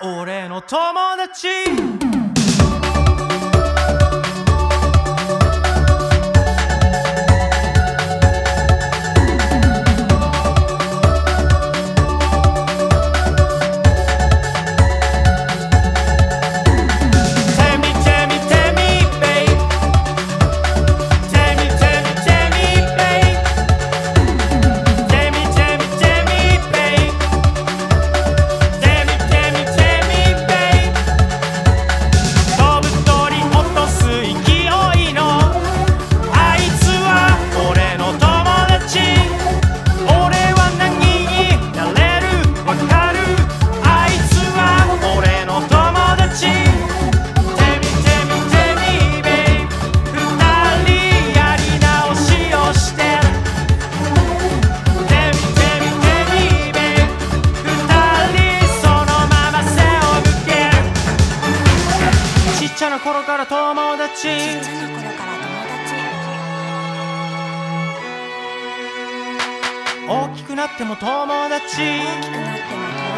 俺の友達。ゃな頃から友達。ちっちゃな頃から友達。大きくなっても友達。大きくなっても友達。